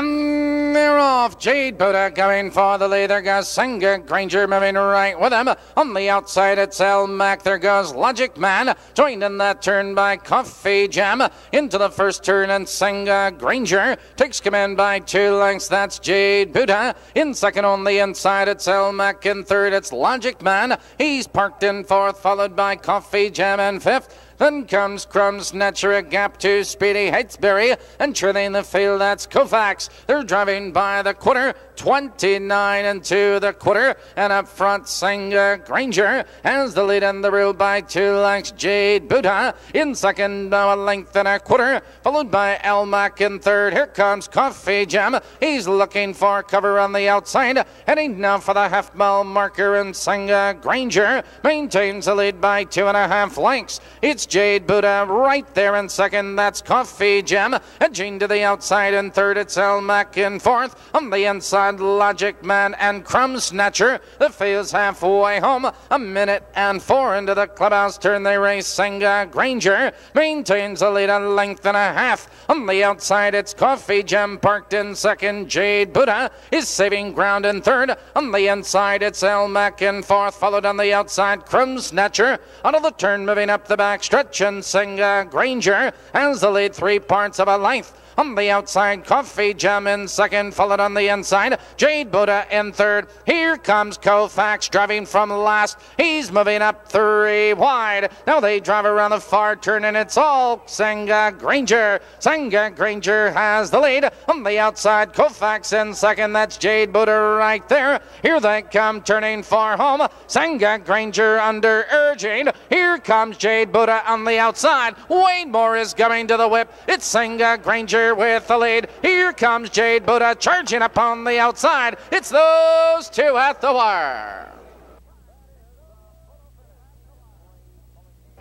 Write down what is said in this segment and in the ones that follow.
And they're off. Jade Buddha going for the lead. There goes Senga Granger moving right with him. On the outside, it's El Mac. There goes Logic Man. Joined in that turn by Coffee Jam. Into the first turn, and Senga Granger takes command by two lengths. That's Jade Buddha. In second on the inside, it's El Mac. In third, it's Logic Man. He's parked in fourth, followed by Coffee Jam in fifth. Then comes Crumb Snatcher, gap to Speedy Hatesbury, and trailing the field, that's Kovacs. They're driving by the quarter, 29 and 2 the quarter, and up front, Senga Granger has the lead in the rule by two lengths. Jade Buddha in second, now a length and a quarter, followed by Elmac in third. Here comes Coffee Jam. He's looking for cover on the outside, heading now for the half mile marker, and Senga Granger maintains the lead by two and a half lengths. It's Jade Buddha right there in second. That's Coffee Gem. Edging to the outside in third. It's Elmac in fourth. On the inside, Logic Man and Crumb Snatcher. The field's halfway home. A minute and four into the clubhouse turn. They race Senga Granger. Maintains a lead a length and a half. On the outside, it's Coffee Gem parked in second. Jade Buddha is saving ground in third. On the inside, it's Elmac in fourth. Followed on the outside, Crumb Snatcher. Out of the turn, moving up the back stretch. Senga Granger has the lead three parts of a length. On the outside, Coffee Jam in second, followed on the inside. Jade Buddha in third. Here comes Kofax driving from last. He's moving up three wide. Now they drive around the far turn, and it's all Senga Granger. Senga Granger has the lead. On the outside, Kofax in second. That's Jade Buddha right there. Here they come turning far home. Senga Granger under urging. Here comes Jade Buddha on the outside. Wayne Moore is coming to the whip. It's Senga Granger with the lead. Here comes Jade Buddha charging upon the outside. It's those two at the wire.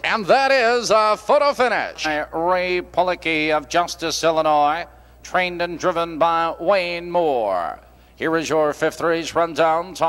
And that is a photo finish. Ray Policki of Justice, Illinois, trained and driven by Wayne Moore. Here is your fifth race rundown. Tom